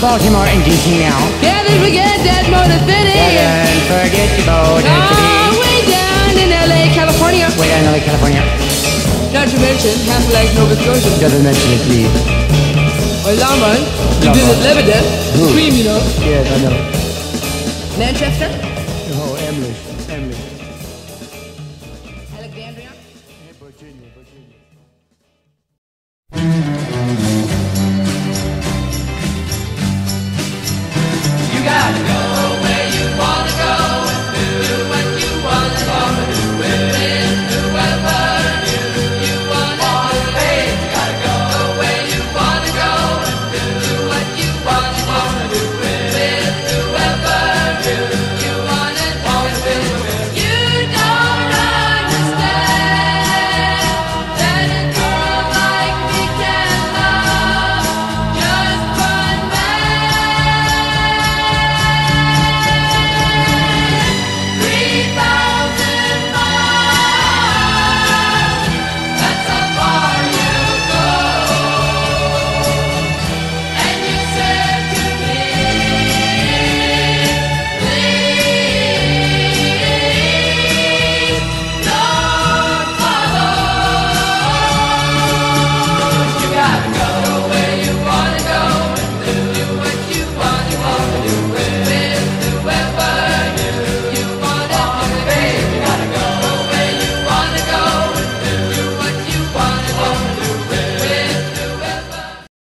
Baltimore and DC now. Can't forget that Motor City. Don't forget about it. All way down in LA, California. Way down in LA, California. Not to mention Halifax Nova Scotia. Doesn't mention it, please. Or London. You London. visit Lebanon. Good. Cream, you know. Yes, I know. Manchester. Oh, Emily.